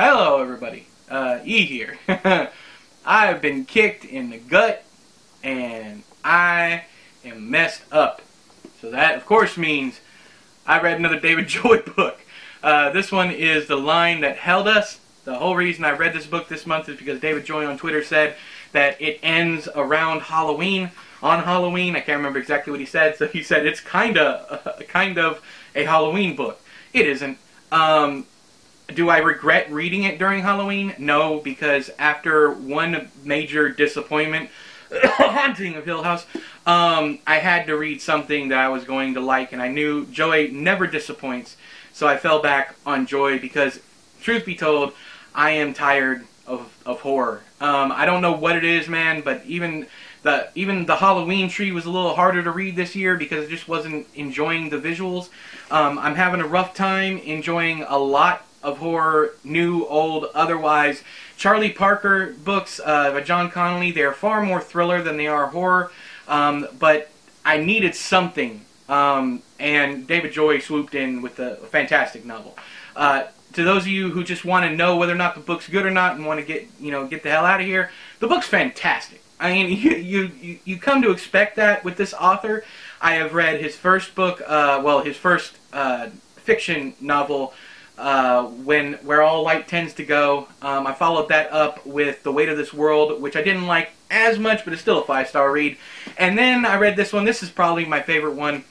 Hello, everybody. Uh, E here. I have been kicked in the gut, and I am messed up. So that, of course, means I read another David Joy book. Uh, this one is The Line That Held Us. The whole reason I read this book this month is because David Joy on Twitter said that it ends around Halloween. On Halloween, I can't remember exactly what he said. So he said it's kind of, kind of a Halloween book. It isn't. Um, do I regret reading it during Halloween? No, because after one major disappointment, Haunting of Hill House, um, I had to read something that I was going to like, and I knew Joy never disappoints, so I fell back on Joy because, truth be told, I am tired of, of horror. Um, I don't know what it is, man, but even the even the Halloween tree was a little harder to read this year because I just wasn't enjoying the visuals. Um, I'm having a rough time enjoying a lot of horror, new, old, otherwise. Charlie Parker books uh, by John Connolly, they are far more thriller than they are horror, um, but I needed something, um, and David Joy swooped in with a fantastic novel. Uh, to those of you who just want to know whether or not the book's good or not and want to get you know get the hell out of here, the book's fantastic. I mean, you you you come to expect that with this author. I have read his first book, uh, well, his first uh, fiction novel, uh, when where all light tends to go. Um, I followed that up with The Weight of This World, which I didn't like as much, but it's still a five star read. And then I read this one. This is probably my favorite one,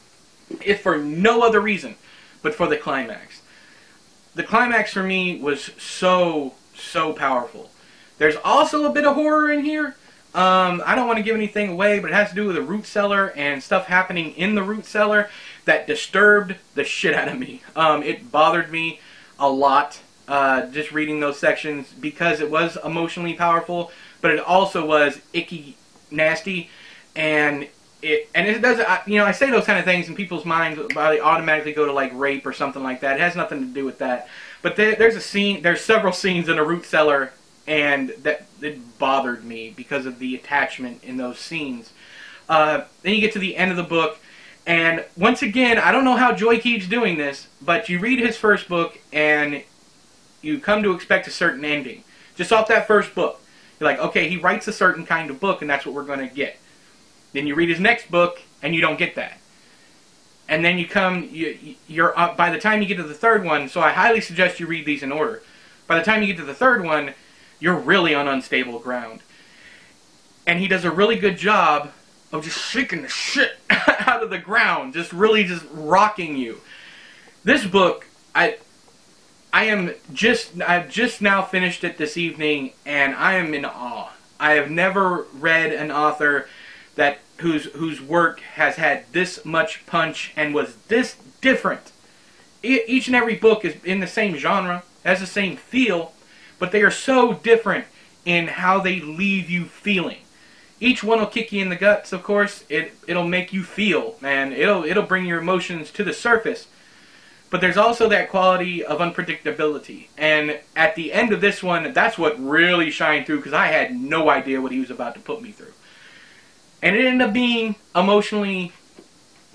if for no other reason, but for the climax. The climax for me was so so powerful. There's also a bit of horror in here. Um, I don't want to give anything away, but it has to do with a root cellar and stuff happening in the root cellar that disturbed the shit out of me. Um, it bothered me a lot uh, just reading those sections because it was emotionally powerful, but it also was icky, nasty, and it and it does I, You know, I say those kind of things, and people's minds they automatically go to like rape or something like that. It has nothing to do with that. But there, there's a scene. There's several scenes in a root cellar, and that it bothered me because of the attachment in those scenes. Uh, then you get to the end of the book and once again, I don't know how Joy keeps doing this, but you read his first book and you come to expect a certain ending. Just off that first book. You're like, okay, he writes a certain kind of book and that's what we're going to get. Then you read his next book and you don't get that. And then you come, you, you're uh, by the time you get to the third one, so I highly suggest you read these in order. By the time you get to the third one, you're really on unstable ground. And he does a really good job of just shaking the shit of the ground, just really just rocking you. This book, I I am just I've just now finished it this evening and I am in awe. I have never read an author that whose whose work has had this much punch and was this different. each and every book is in the same genre, has the same feel, but they are so different in how they leave you feeling each one will kick you in the guts, of course. It it'll make you feel, man. It'll it'll bring your emotions to the surface. But there's also that quality of unpredictability. And at the end of this one, that's what really shined through because I had no idea what he was about to put me through. And it ended up being emotionally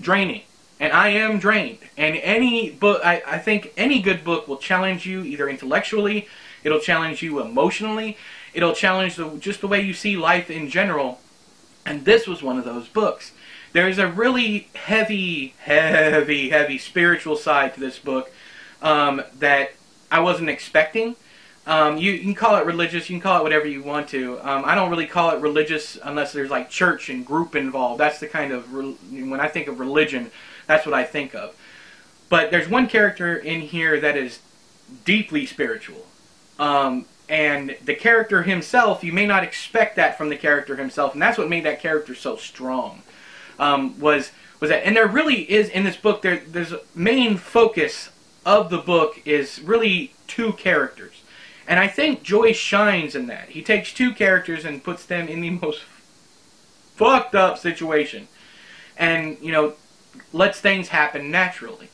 draining. And I am drained. And any book, I, I think any good book will challenge you either intellectually, it'll challenge you emotionally, It'll challenge the, just the way you see life in general. And this was one of those books. There's a really heavy, heavy, heavy spiritual side to this book um, that I wasn't expecting. Um, you, you, can call it religious, you can call it whatever you want to. Um, I don't really call it religious unless there's like church and group involved. That's the kind of, when I think of religion, that's what I think of. But there's one character in here that is deeply spiritual. Um, and the character himself, you may not expect that from the character himself, and that's what made that character so strong. Um, was was that, and there really is in this book. There, there's main focus of the book is really two characters, and I think Joyce shines in that. He takes two characters and puts them in the most fucked up situation, and you know, lets things happen naturally.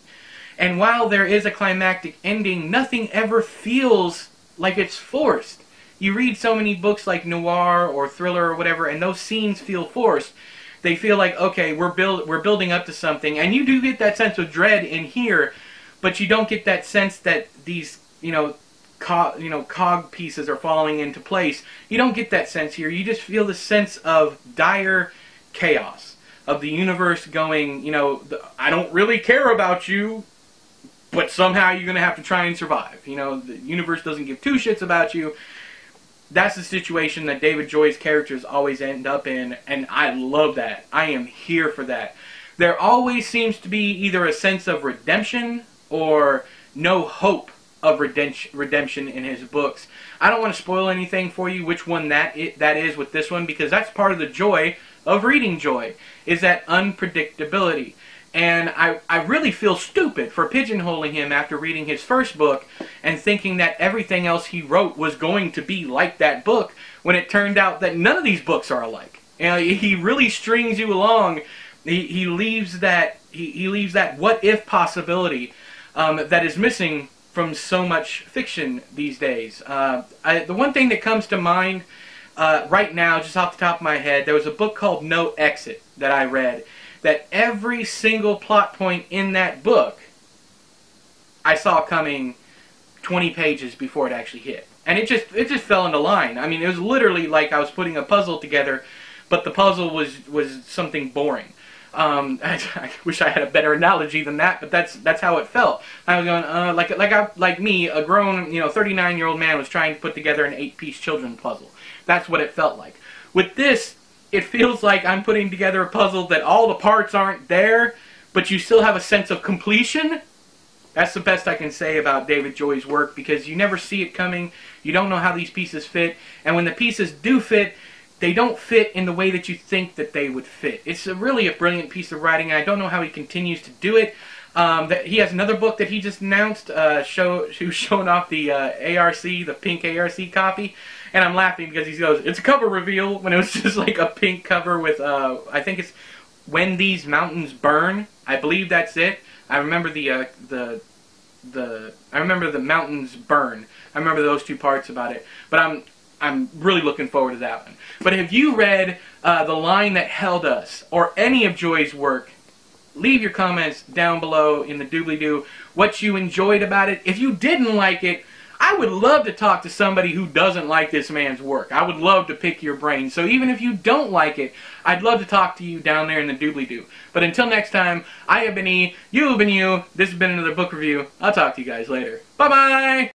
And while there is a climactic ending, nothing ever feels like it's forced. You read so many books like noir or thriller or whatever, and those scenes feel forced. They feel like okay, we're build we're building up to something, and you do get that sense of dread in here, but you don't get that sense that these you know co- you know cog pieces are falling into place. You don't get that sense here. You just feel the sense of dire chaos of the universe going. You know, I don't really care about you, but somehow you're going to have to try and survive. You know, the universe doesn't give two shits about you. That's the situation that David Joy's characters always end up in, and I love that. I am here for that. There always seems to be either a sense of redemption or no hope of redemption in his books. I don't want to spoil anything for you which one that it, that is with this one because that's part of the joy of reading Joy is that unpredictability. And I, I really feel stupid for pigeonholing him after reading his first book and thinking that everything else he wrote was going to be like that book when it turned out that none of these books are alike. You know, he really strings you along. He, he leaves that he, he leaves that what if possibility um, that is missing from so much fiction these days. Uh, I, the one thing that comes to mind uh, right now, just off the top of my head, there was a book called No Exit that I read. That every single plot point in that book I saw coming 20 pages before it actually hit. And it just it just fell into line. I mean, it was literally like I was putting a puzzle together, but the puzzle was was something boring. Um, I, I, wish I had a better analogy than that, but that's that's how it felt. I was going uh, like like I, like me, a grown you know 39 year old man was trying to put together an eight piece children puzzle. That's what it felt like. With this, it feels like I'm putting together a puzzle that all the parts aren't there, but you still have a sense of completion. That's the best I can say about David Joy's work because you never see it coming. You don't know how these pieces fit, and when the pieces do fit, they don't fit in the way that you think that they would fit. It's a really a brilliant piece of writing, and I don't know how he continues to do it. Um, that he has another book that he just announced, uh, show who's showing off the uh, ARC, the pink ARC copy, and I'm laughing because he goes, "It's a cover reveal," when it was just like a pink cover with, uh, I think it's "When These Mountains Burn." I believe that's it. I remember the uh, the the I remember the mountains burn. I remember those two parts about it. But I'm I'm really looking forward to that one. But have you read uh, The Line That Held Us or any of Joy's work? Leave your comments down below in the doobly-doo what you enjoyed about it. If you didn't like it, I would love to talk to somebody who doesn't like this man's work. I would love to pick your brain. So even if you don't like it, I'd love to talk to you down there in the doobly-doo. But until next time, I have been E, you have been you, this has been another book review. I'll talk to you guys later. Bye-bye!